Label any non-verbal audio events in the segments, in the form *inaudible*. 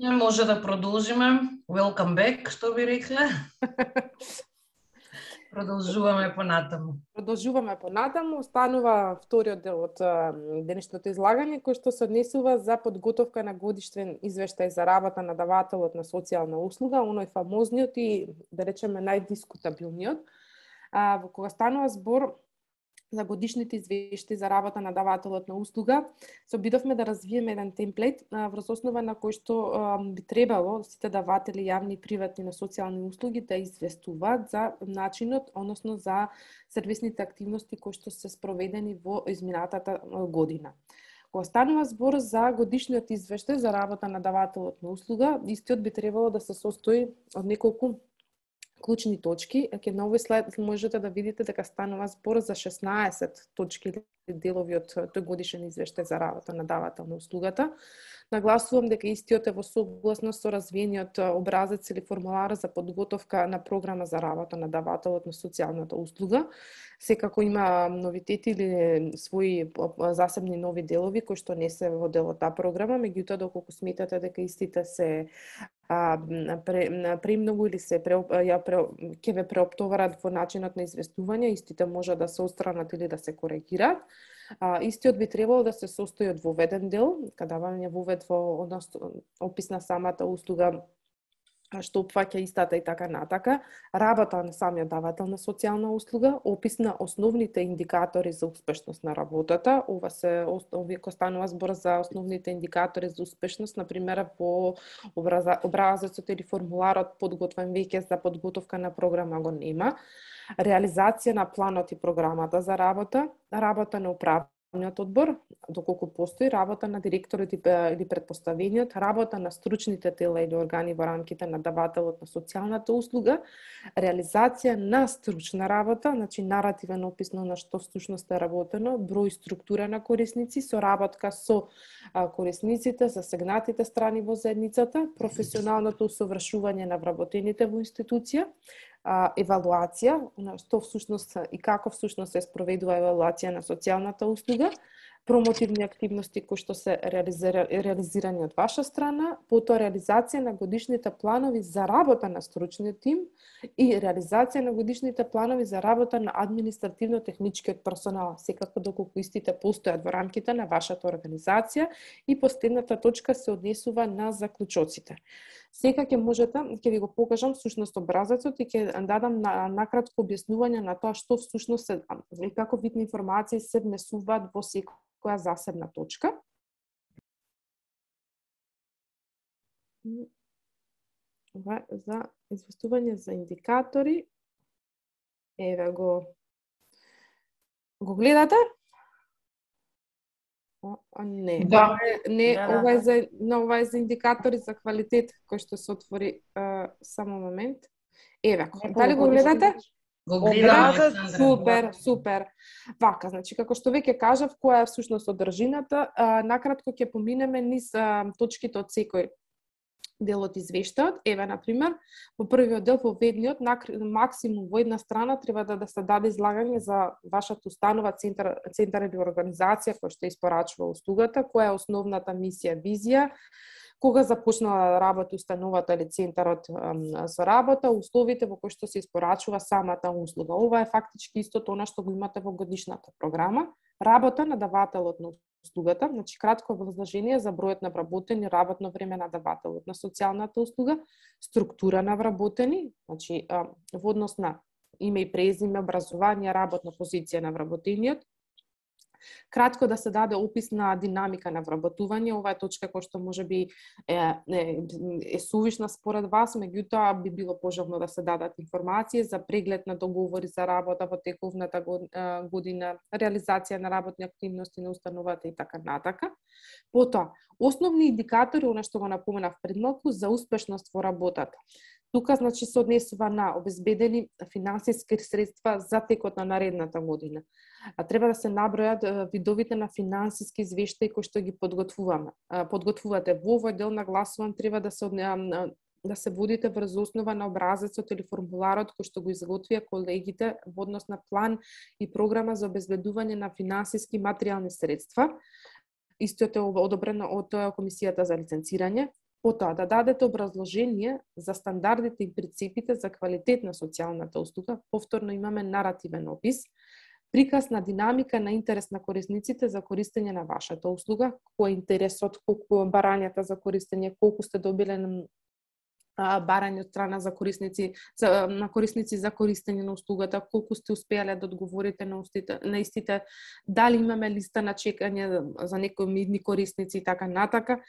Може да продолжиме. Welcome back, што би рекле. *laughs* Продолжуваме понатаму. Продолжуваме понатаму. Останува вториот дел од денешното излагање кој што се однесува за подготовка на годиштвен извештај за работа на давателот на социјална услуга, оној фамозниот и да речеме најдискутабилниот. А, во кога станува збор за годишните извештаи за работа на давателот на услуга, се обидовме да развиеме еден темплейт врз основа на кој што би требало сите даватели јавни и приватни на социјални услуги да известуваат за начинот, односно за сервисните активности кои што се спроведени во изминатата година. Кога станува збор за годишниот извештај за работа на давателот на услуга, истиот би требало да се состои од неколку клучни точки, ќе на овој слайд можете да видите дека станува збор за 16 точки делови од тој годишен извештај за работа на давател на услугата. Нагласувам дека истиот е во согласност со развиениот образец или формулар за подготовка на програма за работа на давателот на социјалната услуга. Секако има новитети или своји засебни нови делови кои што не се во делот таа програма, меѓутоа доколку сметате дека истите се а, пре, премногу или се пре, ја пре, ќе ве преоптоварат во начинот на известување, истите може да се остранат или да се коригираат. А, истиот би требало да се состои од воведен дел, кадавање вовед во односно опис на самата услуга што опфаќа истата и така натака, работа на самиот давател на социјална услуга, опис на основните индикатори за успешност на работата. Ова се овие станува збор за основните индикатори за успешност, на пример во образецот или формуларот подготвен веќе за подготовка на програма го нема. Реализација на планот и програмата за работа, работа на управ управниот одбор, доколку постои работа на директорот или предпоставениот, работа на стручните тела или органи во рамките на давателот на социјалната услуга, реализација на стручна работа, значи наративен описно на што всушност е работено, број структура на корисници, соработка со корисниците, за сегнатите страни во заедницата, професионалното усовршување на вработените во институција, а, евалуација, што всушност и како всушност се спроведува евалуација на социјалната услуга, промотивни активности кои што се реализира, реализирани од ваша страна, потоа реализација на годишните планови за работа на стручниот тим и реализација на годишните планови за работа на административно-техничкиот персонал, секако доколку истите постојат во рамките на вашата организација и последната точка се однесува на заклучоците. Сега ќе можете, ќе ви го покажам сушност образецот и ќе дадам на, накратко објаснување на тоа што сушност се и како видни информации се внесуваат во секоја засебна точка. Ова за известување за индикатори. Еве го го гледате? Не, да. ова е, не, да, да, ова е да. за но ова е за индикатори за квалитет кој што се отвори uh, само момент. Еве, дали го гледате? Го гледаме, Супер, супер. Вака, значи, како што веќе кажав, која е всушност одржината, накратко ќе поминеме низ а, точките од секој дел од извештајот. Еве, на пример, во првиот дел, во ведниот, максимум во една страна треба да, да се даде излагање за вашата установа, центар, центар или организација која што испорачува услугата, која е основната мисија, визија, кога започнала да установата или центарот со работа, условите во кои што се испорачува самата услуга. Ова е фактички истото она што го имате во годишната програма. Работа на давателот на услугата, значи кратко образложение за бројот на вработени, работно време на давателот на социјалната услуга, структура на вработени, значи во однос на име и презиме, образование, работна позиција на вработениот, Кратко да се даде опис на динамика на вработување, ова е точка која што може би е, е, е сувишна според вас, меѓутоа би било пожелно да се дадат информации за преглед на договори за работа во тековната година, реализација на работни активности на установата и така натака. Потоа, основни индикатори, она што го напоменав пред малку, за успешност во работата. Тука значи се однесува на обезбедени финансиски средства за текот на наредната година. А треба да се набројат видовите на финансиски извештаи кои што ги подготвуваме. Подготвувате во овој дел нагласувам треба да се да се водите врз основа на образецот или формуларот кој што го изготвија колегите во однос на план и програма за обезбедување на финансиски материјални средства. Истиот е одобрено од Комисијата за лиценцирање Потоа, да дадете образложение за стандардите и принципите за квалитет на социјалната услуга. Повторно имаме наративен опис, приказ на динамика на интерес на корисниците за користење на вашата услуга, кој е интересот, колку барањата за користење, колку сте добиле барање од страна за корисници за, на корисници за користење на услугата, колку сте успеале да одговорите на, устите, на истите, дали имаме листа на чекање за некои мидни корисници и така натака,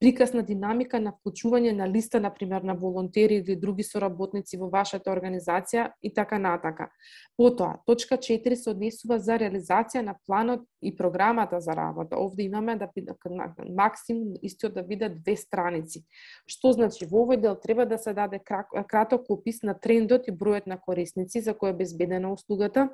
прикасна динамика на вклучување на листа, на пример, на волонтери или други соработници во вашата организација и така натака. Потоа, точка 4 се однесува за реализација на планот и програмата за работа. Овде имаме да максимум истиот да биде две страници. Што значи во овој дел треба да се даде краток опис на трендот и бројот на корисници за кој е безбедена услугата,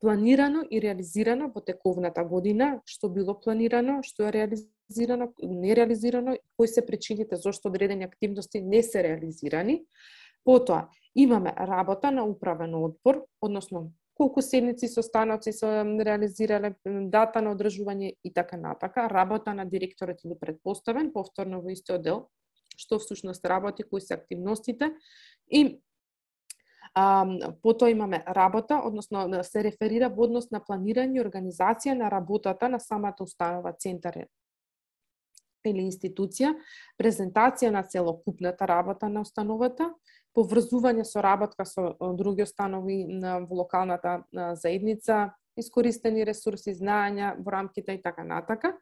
планирано и реализирано во тековната година, што било планирано, што е реализирано, не реализирано, кои се причините зашто одредени активности не се реализирани. Потоа, имаме работа на управен одбор, односно колку седници состаноци се реализирале, дата на одржување и така натака, работа на директорот или предпоставен, повторно во истиот дел, што всушност работи, кои се активностите и А, потоа имаме работа, односно да, се реферира во однос на планирање и организација на работата на самата установа, центар или институција, презентација на целокупната работа на установата, поврзување со работка со други установи во локалната заедница, искористени ресурси, знаења во рамките и така натака.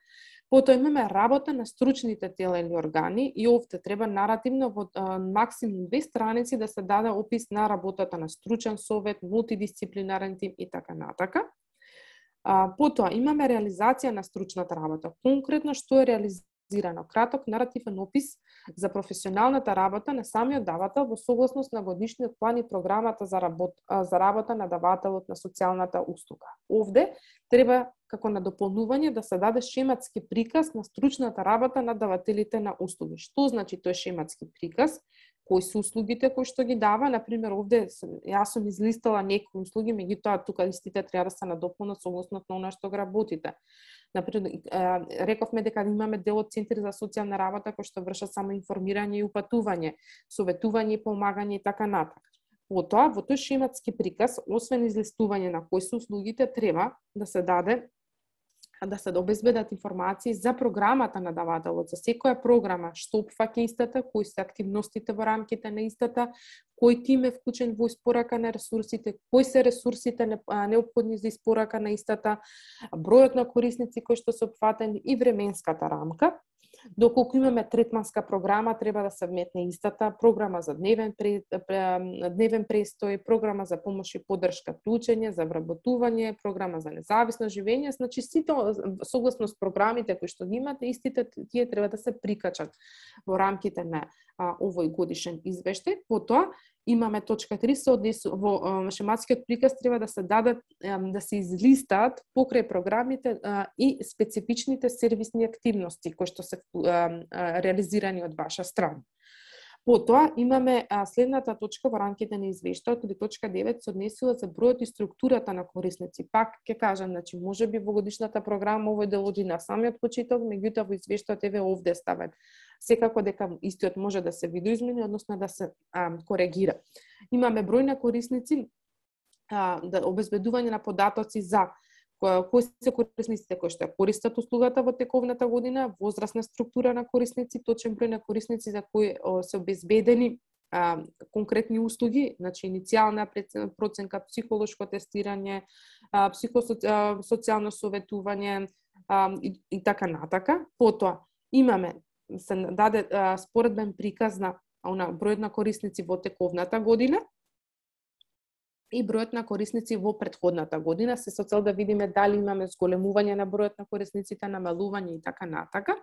Потоа имаме работа на стручните тела или органи и овде треба наративно во максимум две страници да се даде опис на работата на стручен совет, мултидисциплинарен тим и така натака. А, потоа имаме реализација на стручната работа. Конкретно што е реализација реализирано краток наративен опис за професионалната работа на самиот давател во согласност на годишниот план и програмата за, работ, за работа на давателот на социјалната услуга. Овде треба како на дополнување да се даде шематски приказ на стручната работа на давателите на услуги. Што значи тој шематски приказ? Кои се услугите кои што ги дава, на пример овде јас сум излистала некои услуги, меѓутоа тука листите треба да се надополнат согласно на она што го работите. Например, рековме дека имаме дел од центри за социјална работа кои што вршат само информирање и упатување, советување и помагање и така натаму. Потоа, во тој шематски приказ, освен излистување на кои се услугите, треба да се даде да се обезбедат информации за програмата на давателот, за секоја програма, што опфаќа истата, кои се активностите во рамките на истата, кој тим е вклучен во испорака на ресурсите, кои се ресурсите необходни за испорака на истата, бројот на корисници кои што се опфатени и временската рамка. Доколку имаме третманска програма, треба да се вметне истата програма за дневен, пре, дневен престој, програма за помош и поддршка при учење, за вработување, програма за независно живење, значи сите согласно с програмите кои што ги имате, истите тие треба да се прикачат во рамките на а, овој годишен извештај. Потоа имаме точка 3 се однесу во шематскиот приказ треба да се дадат да се излистаат покрај програмите и специфичните сервисни активности кои што се реализирани од ваша страна. Потоа имаме следната точка во рамките на извештајот, или точка 9 се однесува за бројот и структурата на корисници. Пак ќе кажам, значи можеби во годишната програма овој да дел оди на самиот почеток, меѓутоа во извештајот еве овде ставен. Секако дека истиот може да се видоизмени, односно да се а, коригира. Имаме број на корисници, а, да обезбедување на податоци за кои се корисниците кои што користат услугата во тековната година, возрастна структура на корисници, точен број на корисници за кои се обезбедени а, конкретни услуги, значи иницијална проценка, психолошко тестирање, а, психосоцијално советување а, и, и така натака. Потоа имаме се даде а, споредбен приказ на она бројот на корисници во тековната година, и бројот на корисници во предходната година, се со цел да видиме дали имаме зголемување на бројот на корисниците, намалување и така натака.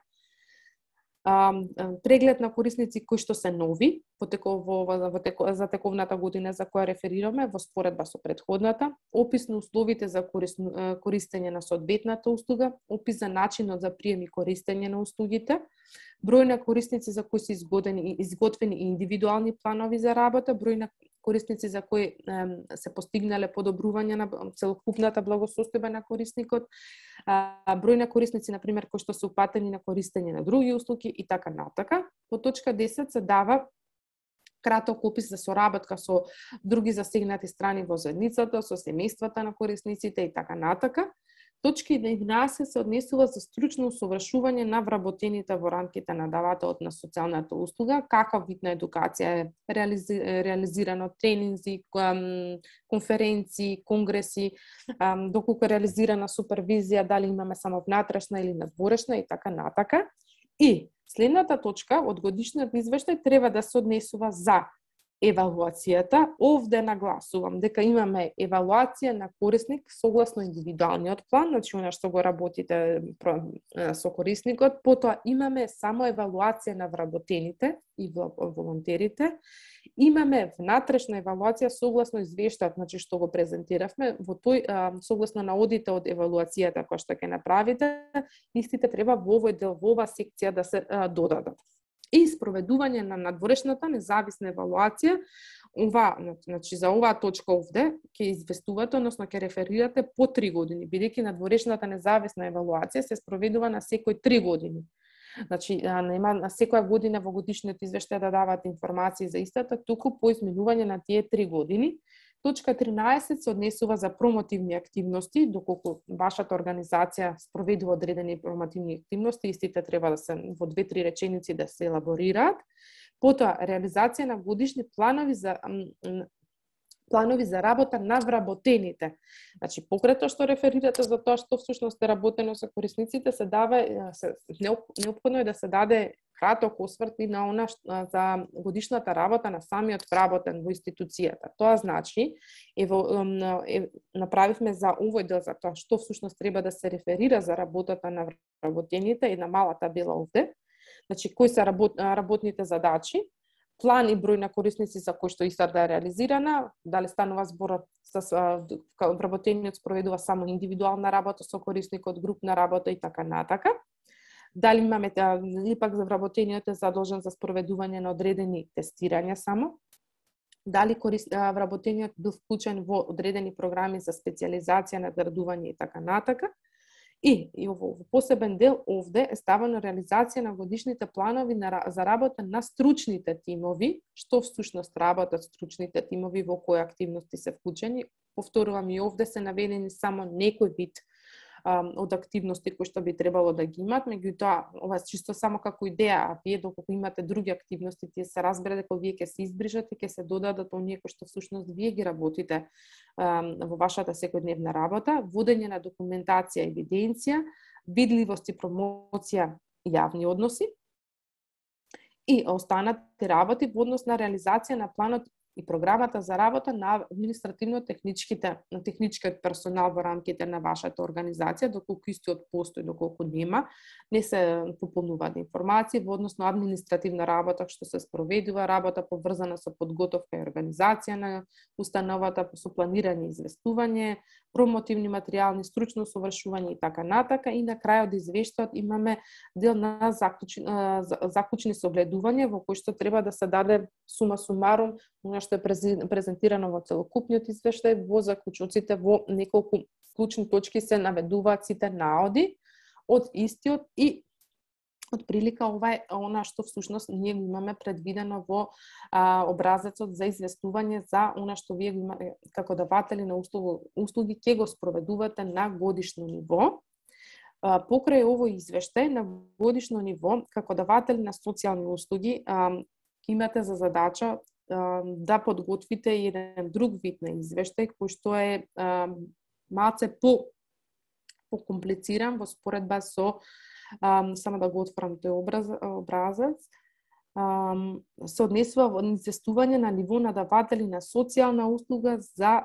Преглед на корисници кои што се нови во теково, во, теко, за тековната година за која реферираме во споредба со предходната, опис на условите за корис, користење на соодветната услуга, опис за начинот за прием и користење на услугите, број на корисници за кои се изгодени, изготвени индивидуални планови за работа, број на корисници за кои се постигнале подобрување на целокупната благосостојба на корисникот, број на корисници, например, кои што се упатени на користење на други услуги и така натака. По точка 10 се дава краток опис за соработка со други засегнати страни во заедницата, со семејствата на корисниците и така натака. Точка 11 се однесува за стручно усовршување на вработените во рамките на давателот на социјалната услуга, каков вид на едукација е реализи, реализирано, тренинзи, конференции, конгреси, доколку е реализирана супервизија, дали имаме само внатрешна или надворешна и така натака. И следната точка од годишниот извештај треба да се однесува за евалуацијата, овде нагласувам дека имаме евалуација на корисник согласно индивидуалниот план, значи она што го работите со корисникот, потоа имаме само евалуација на вработените и волонтерите, имаме внатрешна евалуација согласно извештајот, значи што го презентиравме, во тој согласно на одите од евалуацијата која што ќе направите, истите треба во овој дел, во оваа секција да се додадат и спроведување на надворешната независна евалуација, ова, значи за оваа точка овде ќе известувате, односно ќе реферирате по три години, бидејќи надворешната независна евалуација се спроведува на секој три години. Значи, нема на секоја година во годишниот извештај да дават информации за истата, туку по изменување на тие три години, Точка 13 се однесува за промотивни активности, доколку вашата организација спроведува одредени промотивни активности, истите треба да се во две-три реченици да се елаборираат. Потоа, реализација на годишни планови за планови за работа на вработените. Значи, покрај тоа што реферирате за тоа што всушност е работено со корисниците, се дава, се, неопходно е да се даде краток осврт и на она за годишната работа на самиот вработен во институцијата. Тоа значи, ево, е, направивме за овој дел за тоа што всушност треба да се реферира за работата на вработените и на малата бела овде. Значи, кои се работ, работните задачи, план и број на корисници за кои што истата да е реализирана, дали станува збор со вработениот спроведува само индивидуална работа со корисникот, групна работа и така натака. Дали имаме ипак за вработениот е задолжен за спроведување на одредени тестирања само, дали корис... вработениот бил вклучен во одредени програми за специализација, наградување и така натака. И, и во, во посебен дел овде е ставено реализација на годишните планови на, за работа на стручните тимови, што всушност работат стручните тимови, во кои активности се вклучени. Повторувам и овде се наведени само некој вид од активности кои што би требало да ги имат, меѓутоа ова е чисто само како идеја, а вие доколку имате други активности, тие се разбере дека вие ќе се избрижат и ќе се додадат оние кои што всушност вие ги работите во вашата секојдневна работа, водење на документација, евиденција, видливост и промоција јавни односи, и останати работи во однос на реализација на планот и програмата за работа на административно-техничките, на техничкиот персонал во рамките на вашата организација, доколку истиот постои, доколку нема, не се пополнуваат информации во однос на административна работа што се спроведува, работа поврзана со подготовка и организација на установата со планирање и известување, промотивни материјали, стручно совршување и така натака. И на крајот извештајот имаме дел на заклучни, заклучни согледување во кој што треба да се даде сума сумарум што е презентирано во целокупниот извештај, во заклучоците во неколку клучни точки се наведуваат сите наоди од истиот и од прилика ова е она што всушност ние имаме предвидено во а, образецот за известување за она што вие имате како даватели на услуги, услуги ќе го спроведувате на годишно ниво. А, покрај овој извештај на годишно ниво, како даватели на социјални услуги, а, имате за задача да подготвите еден друг вид на извештај кој што е малце по покомплициран во споредба со само да го отворам тој образ, образец се однесува во известување на ниво на даватели на социјална услуга за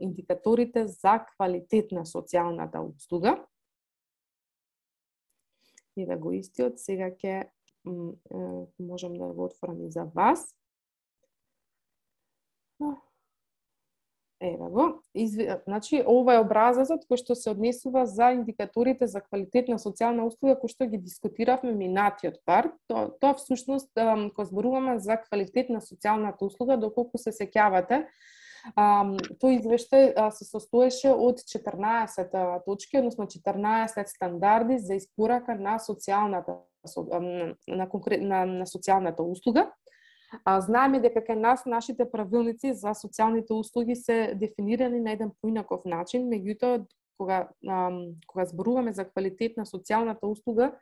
индикаторите за квалитет на социјалната услуга. И да го истиот, сега ќе можам да го отворам и за вас. Еве го. Изв... Значи, ова е образецот кој што се однесува за индикаторите за квалитетна социјална услуга кој што ги дискутиравме минатиот пар. Тоа, тоа всушност кога зборуваме за квалитетна социјалната услуга, доколку се сеќавате, тој извештај се состоеше од 14 точки, односно 14 стандарди за испорака на социјалната на, на, на социјалната услуга. А, знаеме дека кај нас нашите правилници за социјалните услуги се дефинирани на еден поинаков начин, меѓутоа кога кога зборуваме за квалитет на социјалната услуга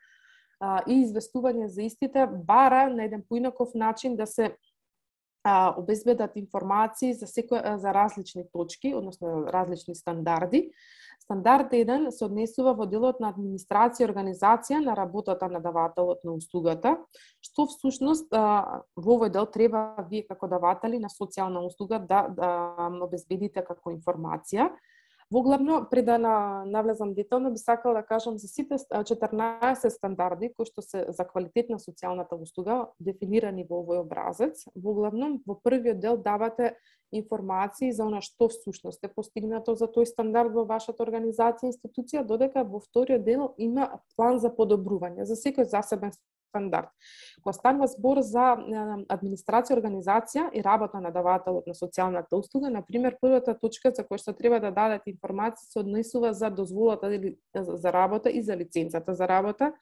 а, и известување за истите, бара на еден поинаков начин да се а, обезбедат информации за секој за различни точки, односно различни стандарди. Стандард 1 се однесува во делот на администрација и организација на работата на давателот на услугата, што всушност во овој дел треба вие како даватели на социјална услуга да, да обезбедите како информација. Воглавно, пред да на, навлезам детално, би сакала да кажам за сите 14 стандарди кои што се за квалитет на социјалната услуга дефинирани во овој образец. Воглавно, во првиот дел давате информации за она што всушност е постигнато за тој стандард во вашата организација и институција, додека во вториот дел има план за подобрување за секој засебен стандард. Кога станува збор за администрација, организација и работа на давателот на социјалната услуга, на пример, првата точка за која што треба да дадете информација се однесува за дозволата за работа и за лиценцата за работа.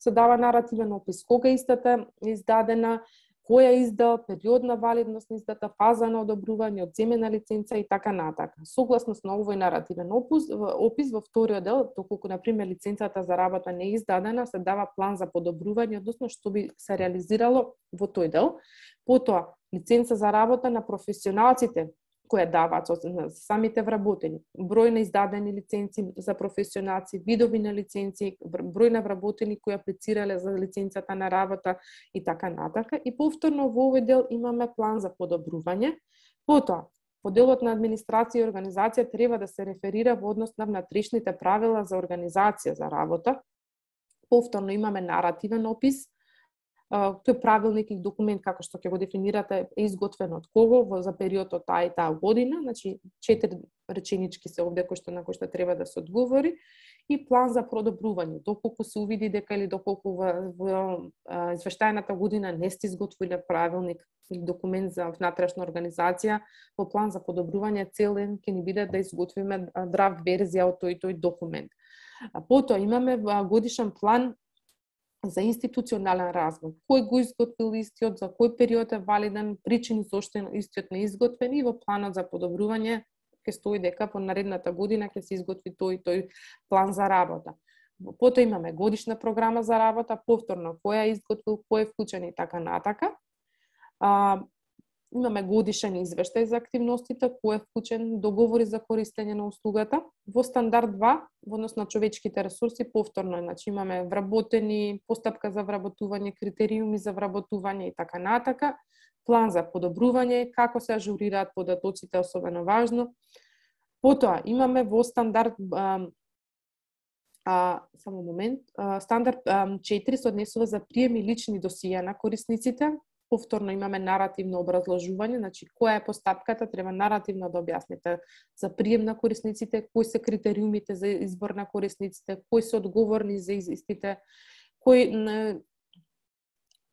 Се дава наративен опис кога истата е издадена, која издал, период на валидност на издата, фаза на одобрување, одземена лиценца и така натака. Согласно на овој наративен опис, опис во вториот дел, доколку на пример лиценцата за работа не е издадена, се дава план за подобрување, односно што би се реализирало во тој дел. Потоа, лиценца за работа на професионалците која даваат самите вработени, број на издадени лиценци за професионалци, видови на лиценци, број на вработени кои аплицирале за лиценцата на работа и така натака. И повторно во овој дел имаме план за подобрување. Потоа, по делот на администрација и организација треба да се реферира во однос на внатрешните правила за организација за работа. Повторно имаме наративен опис, тој правилник или документ како што ќе го дефинирате е изготвен од кого во за периодот таа и таа година, значи четири реченички се овде кои што на кои што треба да се одговори и план за продобрување. Доколку се увиди дека или доколку во, во извештајната година не сте изготвиле правилник или документ за внатрешна организација, во план за подобрување целен ќе ни биде да изготвиме драфт верзија од тој тој документ. Потоа имаме годишен план за институционален развој. Кој го изготвил истиот, за кој период е валиден, причини зошто истиот не изготвен и во планот за подобрување ќе стои дека по наредната година ќе се изготви тој тој план за работа. Потоа имаме годишна програма за работа, повторно која е изготвил, кој е вклучен и така натака. А, имаме годишен извештај за активностите, кој е вклучен договори за користење на услугата. Во стандард 2, во однос на човечките ресурси, повторно, значи имаме вработени, постапка за вработување, критериуми за вработување и така натака, план за подобрување, како се ажурираат податоците, особено важно. Потоа, имаме во стандард а, а, само момент, а, стандард а, 4 се однесува за прием и лични досија на корисниците, повторно имаме наративно образложување, значи која е постапката, треба наративно да објасните за прием на корисниците, кои се критериумите за избор на корисниците, кои се одговорни за истите, кои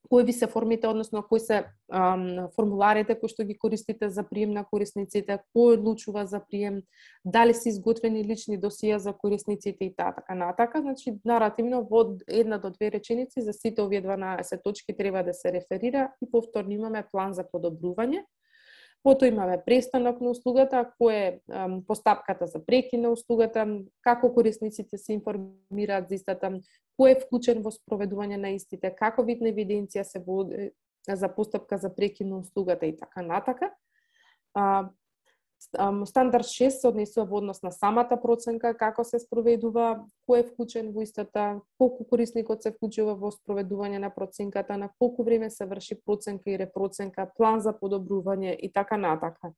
кои ви се формите, односно кои се ам, формуларите кои што ги користите за прием на корисниците, кој одлучува за прием, дали се изготвени лични досија за корисниците и така натака. Значи, наративно во една до две реченици за сите овие 12 точки треба да се реферира и повторно имаме план за подобрување. Потоа имаме престанок на услугата, кој е постапката за прекин на услугата, како корисниците се информираат за истата, кој е вклучен во спроведување на истите, како вид на евиденција се води за постапка за прекин на услугата и така натака. Стандард 6 се однесува во однос на самата проценка, како се спроведува, кој е вклучен во истата, колку корисникот се вклучува во спроведување на проценката, на колку време се врши проценка и репроценка, план за подобрување и така натака.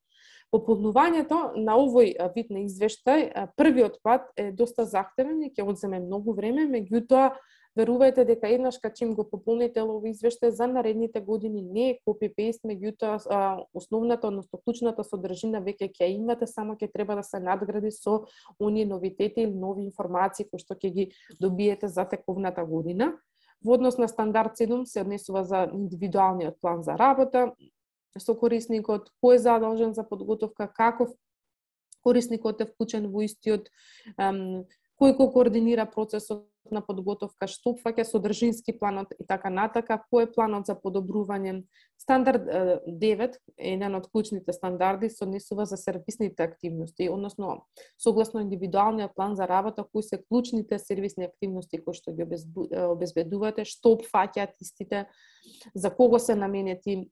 Пополнувањето на овој вид на извештај, првиот пат е доста захтевен и ќе одземе многу време, меѓутоа Верувајте дека еднаш качим го пополните овој извештај за наредните години не е копи-пейст, меѓутоа основната, односно клучната содржина веќе ќе имате, само ќе треба да се надгради со оние новитети или нови информации кои што ќе ги добиете за тековната година. Во однос на стандард 7 се однесува за индивидуалниот план за работа со корисникот, кој е задолжен за подготовка, каков корисникот е вклучен во истиот, кој го координира процесот на подготовка, што фаќа содржински планот и така натака, кој е планот за подобрување. Стандард 9, еден од клучните стандарди, се однесува за сервисните активности, односно согласно индивидуалниот план за работа, кои се клучните сервисни активности кои што ги обезбедувате, што опфаќаат истите, за кого се наменети,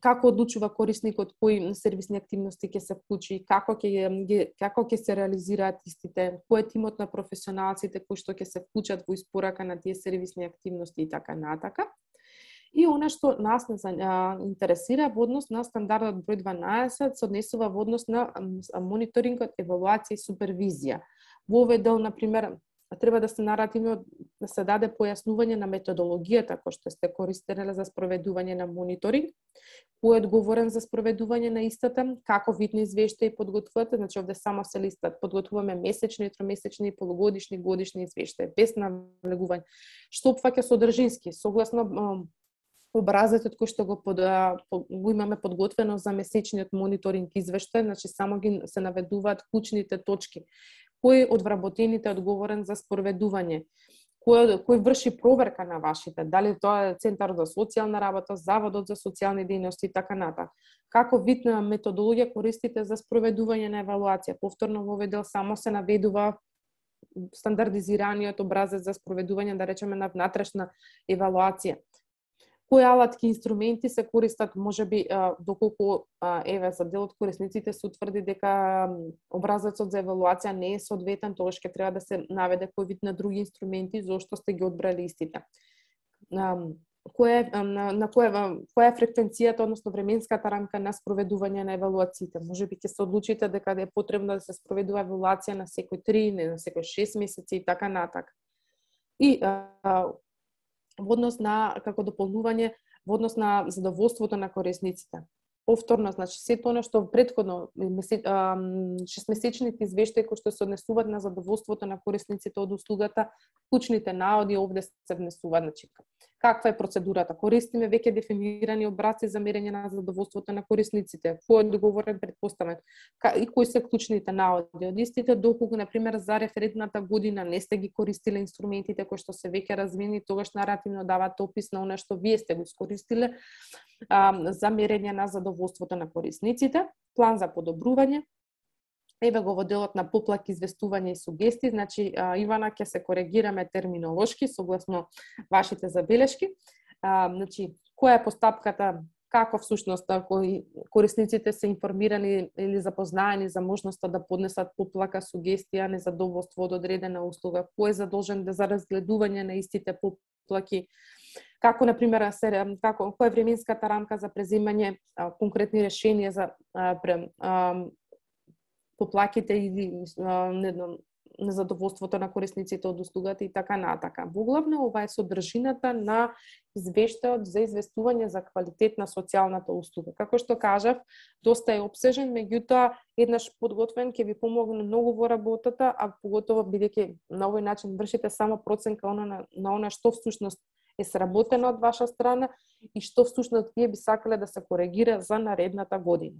како одлучува корисникот кои сервисни активности ќе се вклучи, како ќе како ќе се реализираат истите, кој е тимот на професионалците кои што ќе се вклучат во испорака на тие сервисни активности и така натака. И она што нас не интересира во однос на стандардот број 12 се однесува во однос на мониторингот, евалуација и супервизија. Во овој дел, на пример, треба да се наративно да се даде појаснување на методологијата која што сте користеле за спроведување на мониторинг, кој е одговорен за спроведување на истата, како видни извештаи подготвувате, значи овде само се листат, подготвуваме месечни, тромесечни, полугодишни, годишни извештаи, без навлегување. Што опфаќа содржински, согласно образецот кој што го, под, го имаме подготвено за месечниот мониторинг извештај, значи само ги се наведуваат клучните точки кој од вработените е одговорен за спроведување, кој, кој врши проверка на вашите, дали тоа е Центар за социјална работа, Заводот за социјални дејности и така ната. Како вид на методологија користите за спроведување на евалуација? Повторно во овој дел само се наведува стандардизираниот образец за спроведување, да речеме, на внатрешна евалуација кои алатки инструменти се користат, може би доколку еве за дел од корисниците се утврди дека образецот за евалуација не е соодветен, тогаш ќе треба да се наведе кој вид на други инструменти зошто сте ги одбрали истите. Која на, на која која е фреквенцијата, односно временската рамка на спроведување на евалуациите? Може би ќе се одлучите дека е потребно да се спроведува евалуација на секој 3, не на секој 6 месеци и така натак. И а, во однос на како дополнување во однос на задоволството на корисниците. Повторно, значи, се тоа што предходно шестмесечните извештаи кои што се однесуваат на задоволството на корисниците од услугата, клучните наоди овде се внесуваат, значи, каква е процедурата. Користиме веќе дефинирани образци за мерење на задоволството на корисниците, кој е договорен предпоставен и кои се клучните наоди. Од истите, доколку, на пример, за референтната година не сте ги користиле инструментите кои што се веќе размени, тогаш наративно давате опис на она што вие сте го искористиле а, за мерење на задоволството на корисниците, план за подобрување, Еве го во делот на поплак, известување и сугестии, значи Ивана ќе се коригираме терминолошки согласно вашите забелешки. А, значи, која е постапката како всушност кои корисниците се информирани или запознаени за можноста да поднесат поплака, сугестија, незадоволство од одредена услуга, кој е задолжен да за разгледување на истите поплаки, како на пример се како која е временската рамка за преземање конкретни решенија за а, пре, а, поплаките или незадоволството на корисниците од услугата и така натака. Воглавно ова е содржината на извештајот за известување за квалитет на социјалната услуга. Како што кажав, доста е обсежен, меѓутоа еднаш подготвен ќе ви помогне многу во работата, а поготово бидејќи на овој начин вршите само проценка на, на она што всушност е сработено од ваша страна и што всушност вие би сакале да се коригира за наредната година.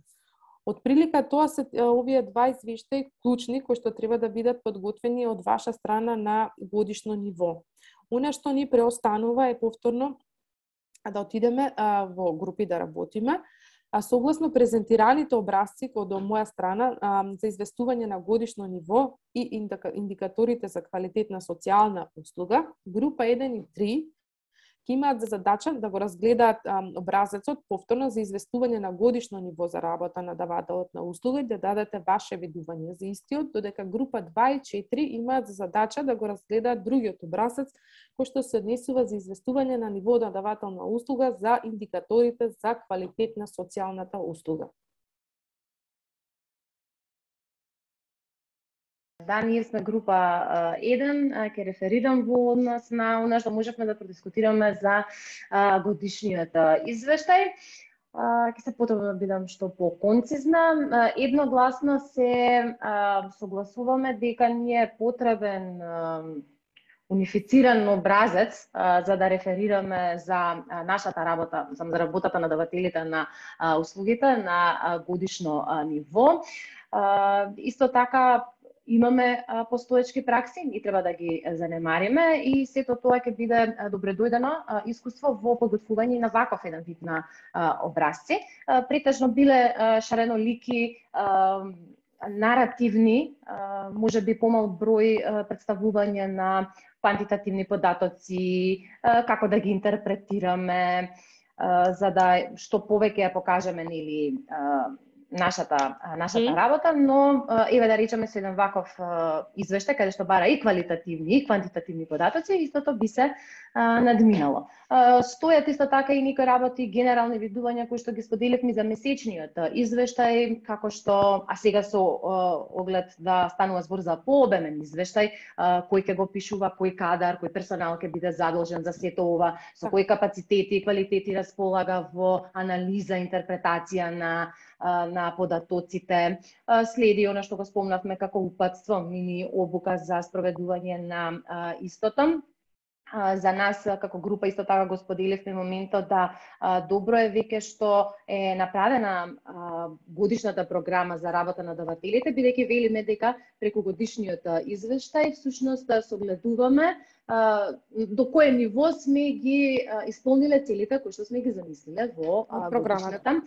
Од прилика тоа се овие два извештаи клучни кои што треба да бидат подготвени од ваша страна на годишно ниво. Она што ни преостанува е повторно да отидеме а, во групи да работиме, а согласно презентираните образци од моја страна а, за известување на годишно ниво и индикаторите за квалитет на социјална услуга, група 1 и 3 ќе имаат за задача да го разгледаат образецот повторно за известување на годишно ниво за работа на давателот на услуга и да дадете ваше видување за истиот, додека група 2 и 4 имаат за задача да го разгледаат другиот образец кој што се однесува за известување на ниво на давател на услуга за индикаторите за квалитет на социјалната услуга. Да, ние сме група 1, ќе реферирам во однос на она што можевме да продискутираме за годишниот извештај. Ќе се потребам да бидам што по-концизна. Едногласно се согласуваме дека ни е потребен унифициран образец а, за да реферираме за а, нашата работа, за работата на давателите на а, услугите на а, годишно а, ниво. А, исто така имаме постоечки пракси и треба да ги занемариме и сето тоа ќе биде добредојдено искуство во подготвување на ваков еден вид на образци. Претежно биле шарено лики наративни, може би помал број представување на квантитативни податоци, како да ги интерпретираме, за да што повеќе покажеме нели нашата нашата mm. работа, но еве да речеме со еден ваков извештај каде што бара и квалитативни и квантитативни податоци, истото би се надминало. Стојат исто така и некои работи, генерални видувања кои што ги споделивме за месечниот извештај, како што а сега со оглед да станува збор за пообемен извештај, кој ќе го пишува, кој кадар, кој персонал ќе биде задолжен за сето ова, со кои капацитети и квалитети располага во анализа, интерпретација на на податоците. Следи она што го спомнавме како упатство, мини обука за спроведување на истото за нас како група исто така го споделивме моментот да добро е веќе што е направена годишната програма за работа на давателите, бидејќи велиме дека преку годишниот извештај всушност согледуваме до кое ниво сме ги исполниле целите кои што сме ги замислиле во програмата.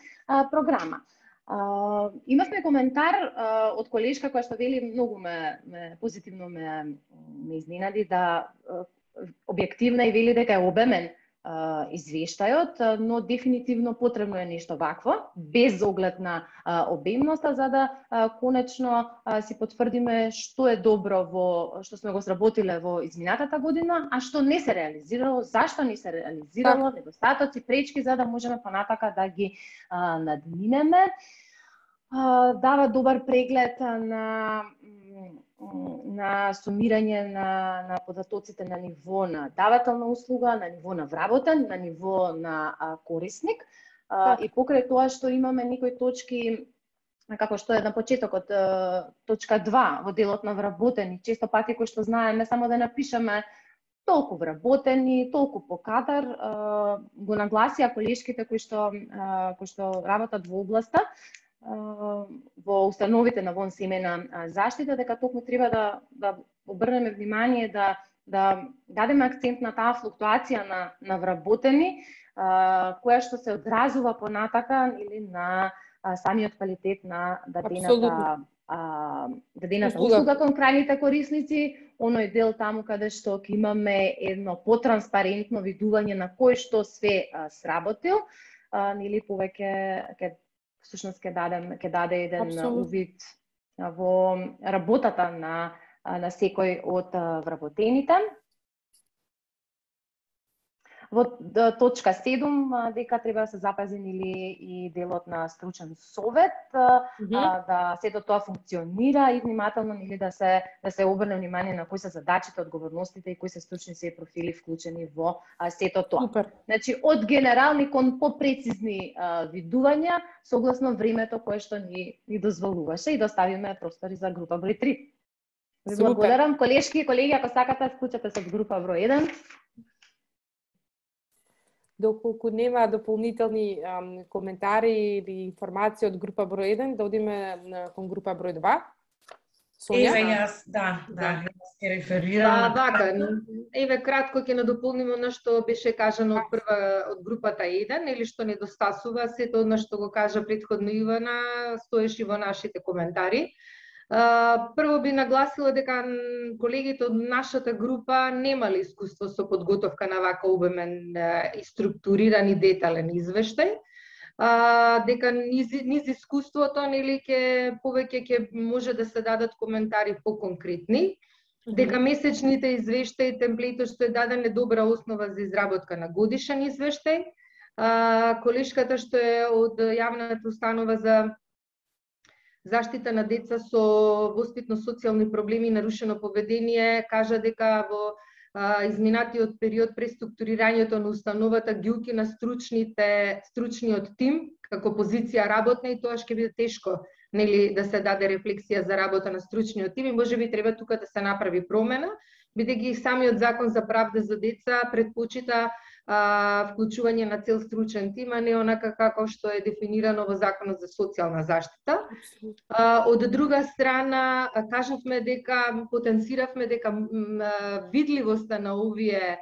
програма. Uh, имавме коментар uh, од колешка која што вели многу ме, ме позитивно ме, ме изненади да објективна и вели дека е обемен извештајот, но дефинитивно потребно е нешто вакво, без оглед на обемноста, за да конечно си потврдиме што е добро во што сме го сработиле во изминатата година, а што не се реализирало, зашто не се реализирало, недостатоци, пречки за да можеме понатака да ги надминеме. Дава добар преглед на на сумирање на, на податоците на ниво на давателна услуга, на ниво на вработен, на ниво на а, корисник. А, и покрај тоа што имаме некои точки како што е на почетокот точка 2 во делот на вработени, често пати кои што знаеме само да напишеме толку вработени, толку по кадар, го нагласија колешките кои што кои што работат во областа, во установите на вон семена заштита дека токму треба да да обрнеме внимание да да дадеме акцент на таа флуктуација на на вработени која што се одразува понатака или на самиот квалитет на дадената а, дадената услуга. услуга кон крајните корисници, оној дел таму каде што ќе имаме едно потранспарентно видување на кој што све а, сработил, а, нели повеќе ќе всушност ќе даде ќе даде еден Абсолютно. увид во работата на на секој од вработените. Во точка 7 дека треба да се запази или и делот на стручен совет, mm -hmm. да сето тоа функционира и внимателно или да се да се обрне внимание на кои се задачите, одговорностите и кои се стручни се профили вклучени во сето тоа. Супер. Значи од генерални кон попрецизни видувања согласно времето кое што ни ни дозволуваше и доставиме простори за група број 3. Ви благодарам колешки и колеги ако сакате вклучете се од група број 1 доколку нема дополнителни ам, коментари или информации од група број 1, да одиме на, кон група број 2. Сонја? Еве јас, да, да, да. јас ќе реферирам. Да, вака, еве кратко ќе надополним на што беше кажано од прва од групата 1 или што недостасува сето она што го кажа претходно Ивана, стоеше во нашите коментари. Прво би нагласила дека колегите од нашата група немале искуство со подготовка на вака обемен и структуриран и детален извештај. дека низ, низ искуството нели ќе повеќе ќе може да се дадат коментари поконкретни, дека месечните извештаи темплейтот што е даден е добра основа за изработка на годишен извештај. колешката што е од јавната установа за заштита на деца со воспитно-социјални проблеми и нарушено поведение, кажа дека во изминатиот период преструктурирањето на установата ги укина стручните стручниот тим како позиција работна и тоа ќе биде тешко нели да се даде рефлексија за работа на стручниот тим и можеби треба тука да се направи промена. Бидејќи самиот закон за правда за деца предпочита а, вклучување на цел стручен тим, а не онака како што е дефинирано во Законот за социјална заштита. А, од друга страна, кажавме дека, потенциравме дека видливоста на овие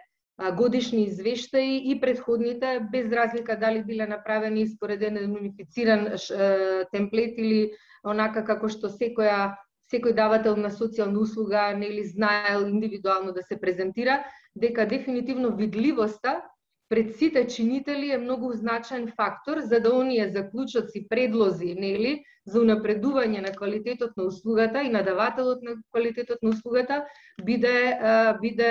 годишни извештаи и предходните, без разлика дали биле направени според еден унифициран темплет или онака како што секоја секој давател на социјална услуга нели знаел индивидуално да се презентира, дека дефинитивно видливоста пред сите чинители е многу значаен фактор за да оние заклучоци, предлози, нели, за унапредување на квалитетот на услугата и на давателот на квалитетот на услугата биде биде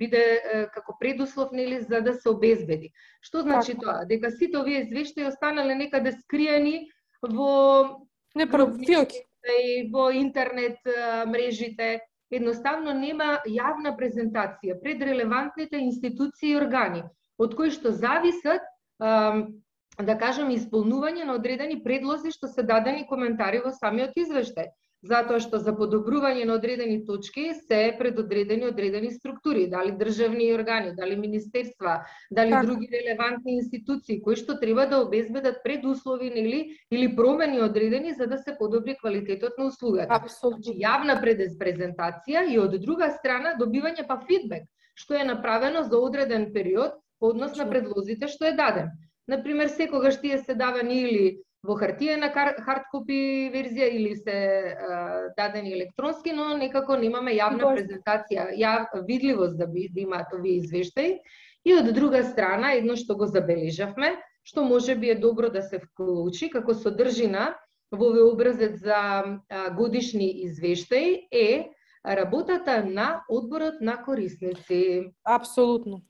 биде како предуслов нели за да се обезбеди. Што значи така. тоа? Дека сите овие извештаи останале некаде скриени во не филки и во интернет мрежите едноставно нема јавна презентација пред релевантните институции и органи, од кои што зависат да кажем исполнување на одредени предлози што се дадени коментари во самиот извештај затоа што за подобрување на одредени точки се предодредени одредени структури, дали државни органи, дали министерства, дали так. други релевантни институции кои што треба да обезбедат предуслови или или промени одредени за да се подобри квалитетот на услугата. Апсолутно. Значи, јавна презентација и од друга страна добивање па фидбек што е направено за одреден период по однос на предлозите што е даден. Например, секогаш тие се давани или во хартиена хардкопи верзија или се а, дадени електронски, но некако немаме јавна презентација, јав, видливост да, би, да имаат овие извештаи. И од друга страна, едно што го забележавме, што може би е добро да се вклучи како содржина во овој образец за а, годишни извештаи е работата на одборот на корисници. Апсолутно.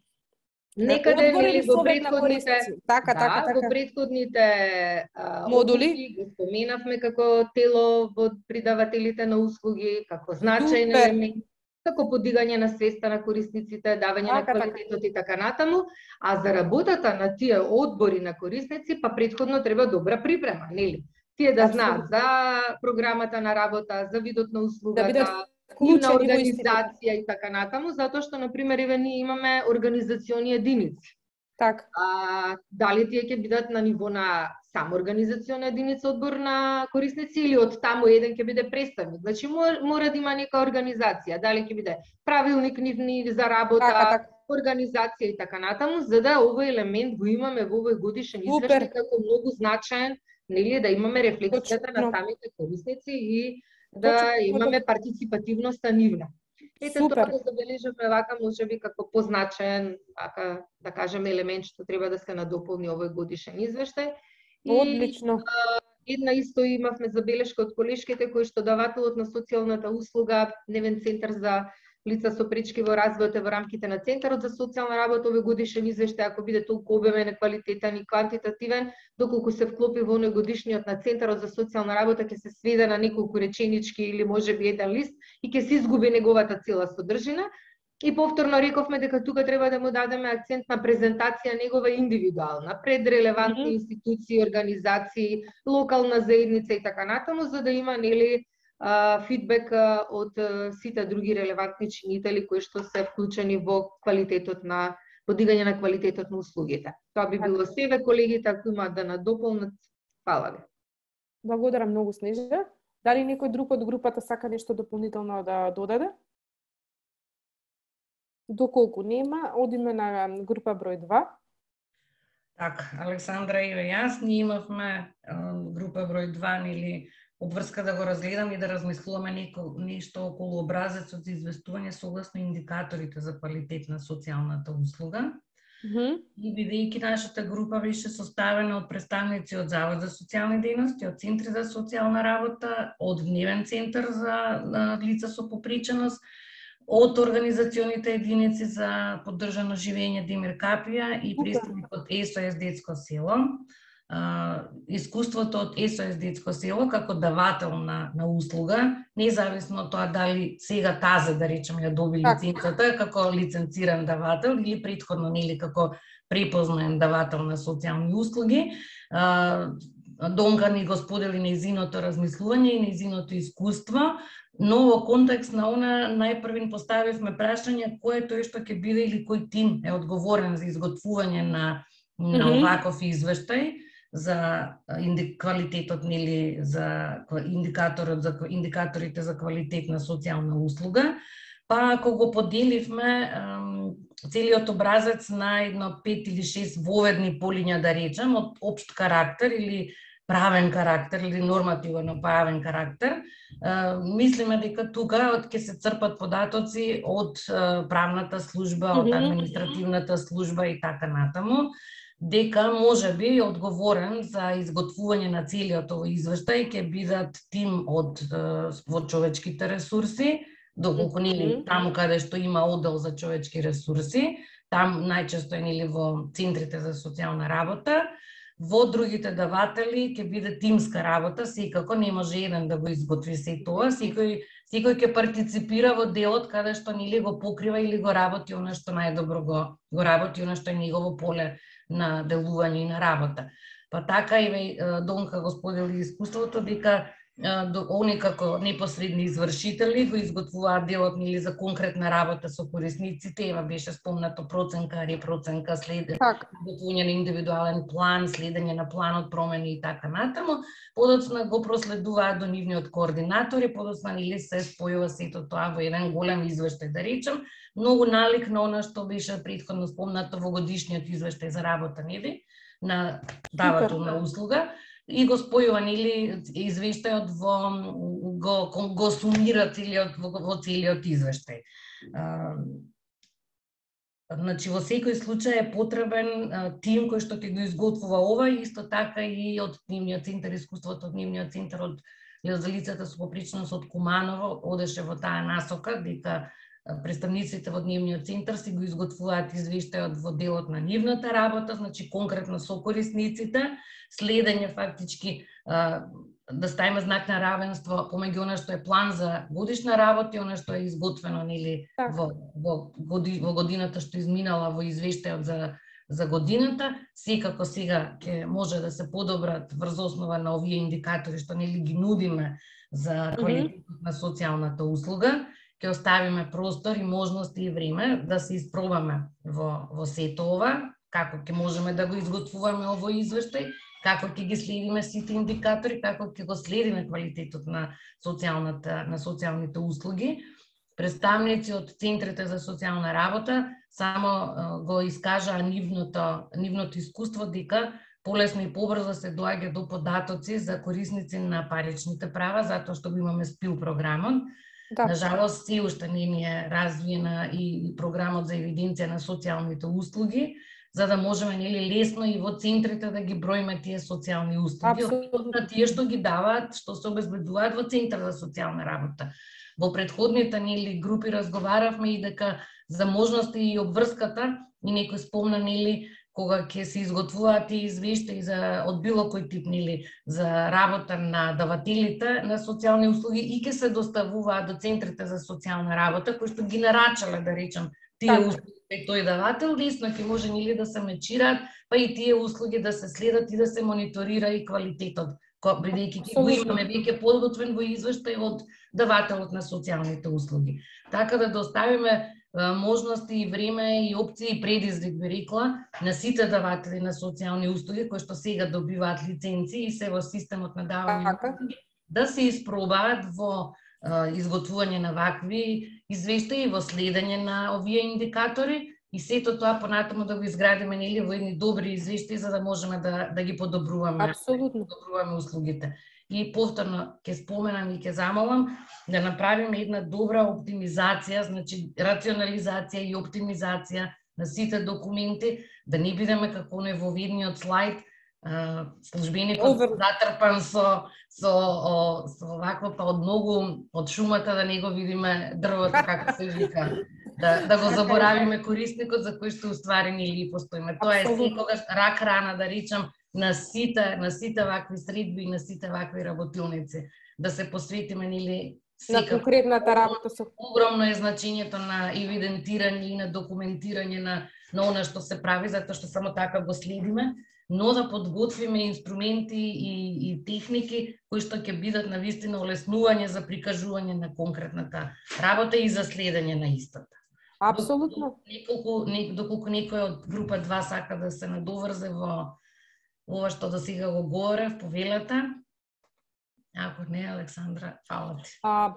Некаде нели во предходните така, да, така, така. во предходните а, модули го споменавме како тело во придавателите на услуги, како значајен елемент, како подигање на свеста на корисниците, давање на Така, така. квалитетот и така натаму, а за работата на тие одбори на корисници, па предходно треба добра припрема, нели? Тие да знаат за програмата на работа, за видот на услугата, бидат на истината. организација и така натаму, затоа што, на пример, еве ние имаме организациони единици. Така. А, дали тие ќе бидат на ниво на само организациона единица одбор на корисници или од таму еден ќе биде представник. Значи мора, мора да има нека организација, дали ќе биде правилник нивни за работа, Така, така. организација и така натаму, за да овој елемент го имаме во овој годишен извештај како многу значаен, нели да имаме рефлексијата на Точно. самите корисници и да Точно, имаме партиципативноста нивна. Ете Супер. тоа го забележавме вака можеби како позначаен, вака да кажеме елемент што треба да се надополни овој годишен извештај. И Одлично. една исто имавме забелешка од колешките кои што давателот на социјалната услуга, Невен центар за лица со пречки во развојот е во рамките на Центарот за социјална работа овој годишен извештај, ако биде толку обемен, квалитетен и квантитативен, доколку се вклопи во оној годишниот на Центарот за социјална работа, ќе се сведе на неколку реченички или можеби еден лист и ќе се изгуби неговата цела содржина. И повторно рековме дека тука треба да му дадеме акцент на презентација негова индивидуална, пред релевантни институции, организации, локална заедница и така натаму, за да има нели фидбек од сите други релевантни чинители кои што се вклучени во квалитетот на подигање на квалитетот на услугите. Тоа би било себе колегите ако имаат да надополнат. Фала ви. Благодарам многу Снежа. Дали некој друг од групата сака нешто дополнително да додаде? Доколку нема, одиме на група број 2. Так, Александра и јас, ние имавме група број 2 или обврска да го разгледаме и да размислуваме неко, нешто околу образецот за известување согласно индикаторите за квалитет на социјалната услуга. И бидејќи нашата група беше составена од представници од Завод за социјални дејности, од Центри за социјална работа, од Гневен центар за лица со попреченост, од организационите единици за поддржано живење Демир Капија и Супер. представник од СОС Детско село. Искуството од СОС Детско село како давател на, на услуга, независно од тоа дали сега тазе, да речеме, ја доби Така. лиценцата како лиценциран давател или предходно нели како препознаен давател на социјални услуги. Донка ни го сподели нејзиното размислување и нејзиното искуство, но во контекст на она најпрвин поставивме прашање кој е тој што ќе биде или кој тим е одговорен за изготвување на на Мгм. оваков извештај за квалитетот нели за индикаторот за индикаторите за квалитет на социјална услуга. Па ако го поделивме целиот образец на едно пет или шест воведни полиња да речем од општ карактер или правен карактер или нормативно правен карактер, мислиме дека тука од ќе се црпат податоци од правната служба, од административната служба и така натаму дека може би одговорен за изготвување на целиот овој извештај ќе бидат тим од во човечките ресурси, доколку нели таму каде што има оддел за човечки ресурси, там најчесто е нели во центрите за социјална работа, во другите даватели ќе биде тимска работа, секако не може еден да го изготви се тоа, секој секој ќе партиципира во делот каде што нели го покрива или го работи она што најдобро го го работи она што е негово поле на делување и на работа. Па така и Донка го сподели искуството дека они како непосредни извршители го изготвуваат делот нели за конкретна работа со корисниците, ева беше спомнато проценка, репроценка, след Така. изготвување на индивидуален план, следење на планот, промени и така натаму. Подоцна го проследуваат до нивниот координатор и подоцна нели се спојува сето тоа во еден голем извештај, да речем, многу налик на она што беше претходно спомнато во годишниот извештај за работа, нели, на давател на услуга и го спојува или извештајот во го го, го сумира целиот во, во целиот извештај. А, Значи, во секој случај е потребен а, тим кој што ќе го изготвува ова исто така и од нивниот центар, искуството од нивниот центар од за лицата со попричност од Куманово одеше во таа насока дека представниците во нивниот центар си го изготвуваат извештајот во делот на нивната работа, значи конкретно со корисниците, следење фактички да ставиме знак на равенство помеѓу она што е план за годишна работа и она што е изготвено нели во, во, годи, во годината што изминала во извештајот за за годината, секако сега ќе може да се подобрат врз основа на овие индикатори што нели ги нудиме за квалитетот на социјалната услуга, ќе оставиме простор и можности и време да се испробаме во во сето ова, како ќе можеме да го изготвуваме овој извештај, како ќе ги следиме сите индикатори, како ќе го следиме квалитетот на социјалната на социјалните услуги. Представници од центрите за социјална работа само го искажаа нивното нивното искуство дека полесно и побрзо се доаѓа до податоци за корисници на паричните права затоа што го имаме спил програмот. Да. Нажалост, се уште не ни е развиена и програмот за евиденција на социјалните услуги, за да можеме нели лесно и во центрите да ги броиме тие социјални услуги, на тие што ги даваат, што се обезбедуваат во центар за социјална работа. Во предходните нели групи разговаравме и дека за можности и обврската и некој спомна нели кога ќе се изготвуваат и извештаи за од било кој тип нели за работа на давателите на социјални услуги и ќе се доставуваат до центрите за социјална работа кои што ги нарачале да речем тие Така. услуги тој давател, лесно ќе може нели да се мечираат, па и тие услуги да се следат и да се мониторира и квалитетот, бидејќи ќе го имаме веќе подготвен во извештај од давателот на социјалните услуги. Така да доставиме можности и време и опции и предизвик би рекла на сите даватели на социјални услуги кои што сега добиваат лиценци и се во системот на давање Така. услуги, да се испробаат во изготвување на вакви извештаи, во следење на овие индикатори и сето тоа понатаму да го изградиме нели во едни добри извештаи за да можеме да да ги подобруваме Апсолутно. подобруваме услугите. И повторно ќе споменам и ќе замолам да направиме една добра оптимизација, значи рационализација и оптимизација на сите документи, да не бидеме како оној во видниот слайд, службеникот затрпан со со о, со вакво па од многу од шумата да не го видиме дрвото како се вика. Да, да го заборавиме *laughs* корисникот за кој што уствари нели и постоиме. Тоа е секогаш рак рана да речам на сите на сите вакви средби и на сите вакви работилници да се посветиме нели на конкретната работа со огромно е значењето на евидентирање и на документирање на на она што се прави затоа што само така го следиме но да подготвиме инструменти и, и техники кои што ќе бидат на вистина олеснување за прикажување на конкретната работа и за следење на истата. Апсолутно. Неколку, не, доколку некој од група 2 сака да се надоврзе во ова што до сега го говорев, повелата, Ако не, Александра, фала ти. А,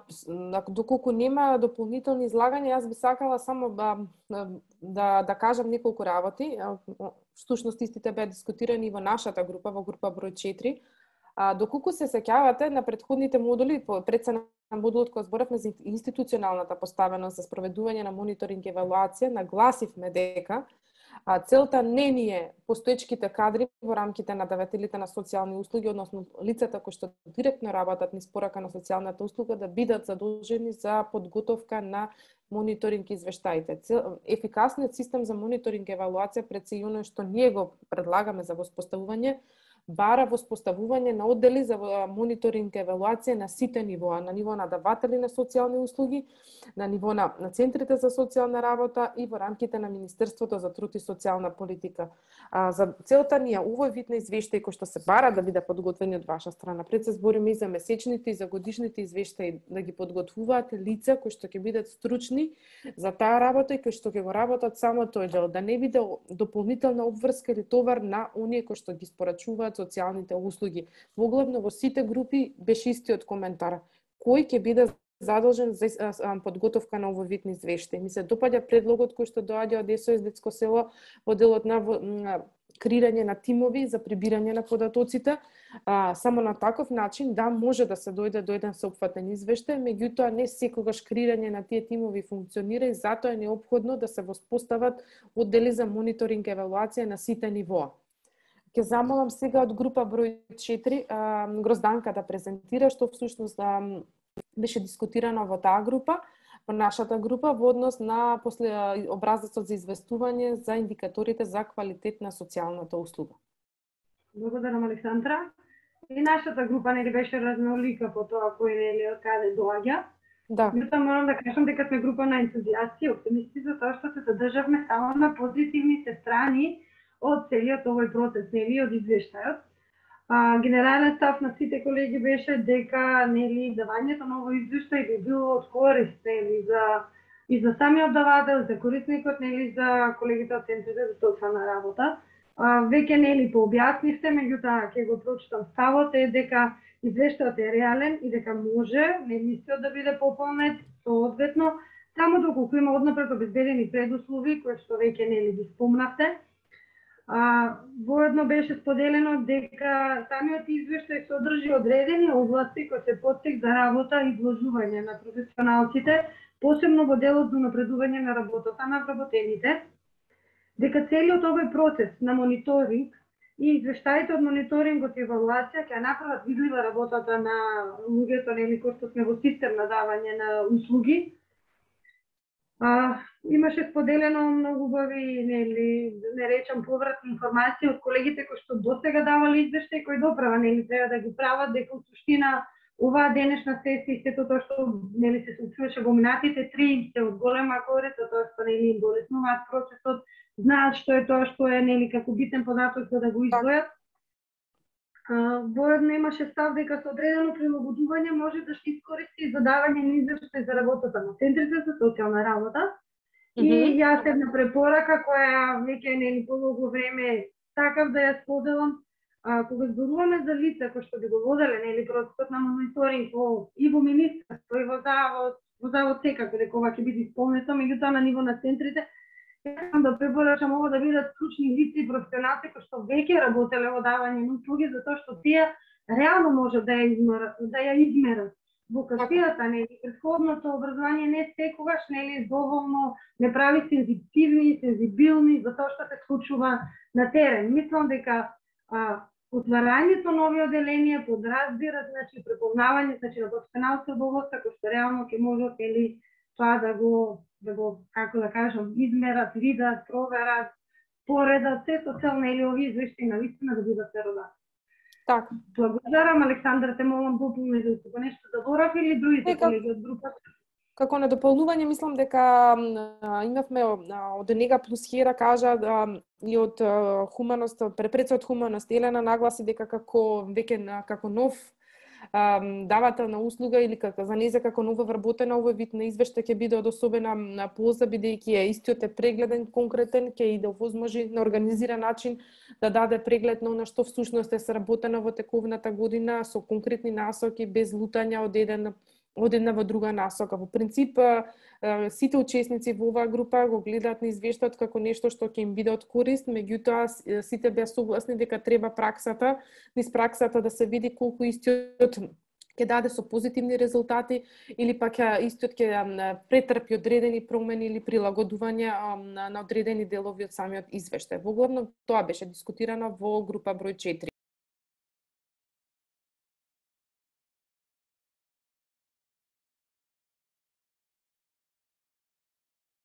доколку нема дополнителни излагања, јас би сакала само да, да, да кажам неколку работи. Всушност истите беа дискутирани во нашата група, во група број 4. А, доколку се сеќавате на предходните модули, пред се на модулот кој зборавме за институционалната поставеност за спроведување на мониторинг и евалуација, нагласивме дека А, целта не ни е постоечките кадри во рамките на давателите на социјални услуги, односно лицата кои што директно работат низ порака на социјалната услуга да бидат задолжени за подготовка на мониторинг и извештаите. Ефикасниот систем за мониторинг и евалуација пред се и што ние го предлагаме за воспоставување бара воспоставување на оддели за мониторинг и евалуација на сите нивоа, на ниво на даватели на социјални услуги, на ниво на, на центрите за социјална работа и во рамките на Министерството за труд и социјална политика. А, за целта ние овој вид на извештај кој што се бара да биде подготвени од ваша страна. Пред се збориме и за месечните и за годишните извештаи да ги подготвуваат лица кои што ќе бидат стручни за таа работа и кои што ќе го работат само тој дел, да не биде дополнителна обврска или товар на оние кои што ги спорачуваат социјалните услуги. Воглавно во сите групи беше истиот коментар. Кој ќе биде задолжен за подготовка на овој вид извештај. Ми се допаѓа предлогот кој што доаѓа од СОС Детско село во делот на креирање на тимови за прибирање на податоците. А, само на таков начин да може да се дојде до еден соопфатен извештај, меѓутоа не секогаш креирање на тие тимови функционира и затоа е необходно да се воспостават оддели за мониторинг и евалуација на сите нивоа. Ке замолам сега од група број 4 а, Грозданка да презентира што всушност а, беше дискутирано во таа група, во нашата група во однос на после образецот за известување за индикаторите за квалитет на социјалната услуга. Благодарам Александра. И нашата група нели беше разнолика по тоа кој нели од каде доаѓа. Да. Меѓутоа морам да кажам дека сме група на ентузијасти и оптимисти за тоа што се задржавме само на позитивните страни од целиот овој процес, нели, од извештајот. А, генерален став на сите колеги беше дека нели давањето на овој извештај би било од корист нели за и за самиот давател, за корисникот, нели за колегите од центрите за социјална работа. А, веќе нели пообјаснивте, меѓутоа ќе го прочитам ставот е дека извештајот е реален и дека може нели да биде пополнет соодветно само доколку има однапред обезбедени предуслови кои што веќе нели ги спомнавте А, воедно беше споделено дека самиот извештај содржи одредени области кои се подтек за работа и вложување на професионалците, посебно во делот за напредување на работата на вработените, дека целиот овој процес на мониторинг и извештаите од мониторингот и евалуација ќе направат видлива работата на луѓето нели кој што сме во систем на давање на услуги, А, имаше споделено многу убави, нели, не речам повратни информации од колегите кои што досега давале извештај кои доправа нели треба да ги прават дека во суштина оваа денешна сесија и сето тоа што нели се случуваше во минатите три се од голема корист, тоа што нели им болеснуваат процесот, знаат што е тоа што е нели како битен податок за да го издвојат воедно имаше став дека со одредено прилагодување може да се искористи за давање на извештај за работата на центрите за социјална работа. Mm -hmm. И јас една препорака која веќе нели подолго време такав да ја споделам, а, кога зборуваме за лица кои што би го воделе нели процесот на мониторинг во и во министерство и во завод, во завод секако дека ова ќе биде исполнето, меѓутоа на ниво на центрите Сакам да препорачам ово да бидат клучни лица и професионалци кои што веќе работеле во давање на услуги, затоа што тие реално може да ја измерат, да ја измерат. Во касијата, нели, предходното образование не секогаш е доволно не прави сензитивни, сензибилни за тоа што се случува на терен. Мислам дека а, отварањето нови оделенија подразбира значи препознавање значи на професионалци во областта кои што реално ќе можат или тоа да го да го, како да кажам, измерат, видат, проверат, поредат се со цел нели овие извештаи на вистина да бидат серодат. Така. Благодарам, Александр, те молам пополни за тука нешто да дорав или другите колеги од групата. Како на дополнување мислам дека а, имавме од Нега плюс Хера кажа а, и од а, хуманост препреца од хуманост Елена нагласи дека како веќе како нов давател на услуга или како за незе како нова вработена овој вид на извештај ќе биде од особена на полза бидејќи е истиот е прегледен, конкретен, ќе и да овозможи на организиран начин да даде преглед на она што всушност е сработено во тековната година со конкретни насоки без лутања од еден од една во друга насока. Во принцип, сите учесници во оваа група го гледаат на извештајот како нешто што ќе им биде од корист, меѓутоа сите беа согласни дека треба праксата, низ праксата да се види колку истиот ќе даде со позитивни резултати или пак ќе истиот ќе претрпи одредени промени или прилагодување на, на одредени делови од самиот извештај. Во главно тоа беше дискутирано во група број 4.